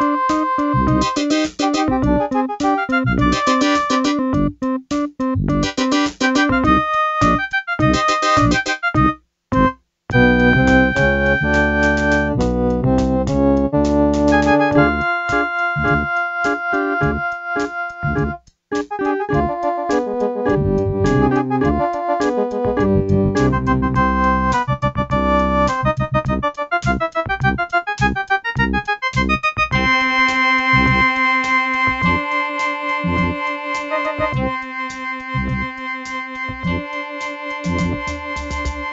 Música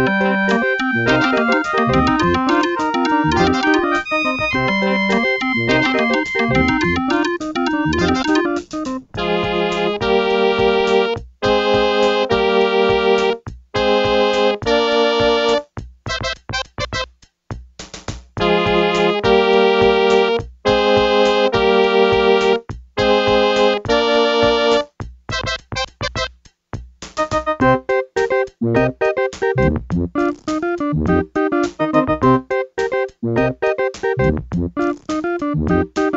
Música Thank you.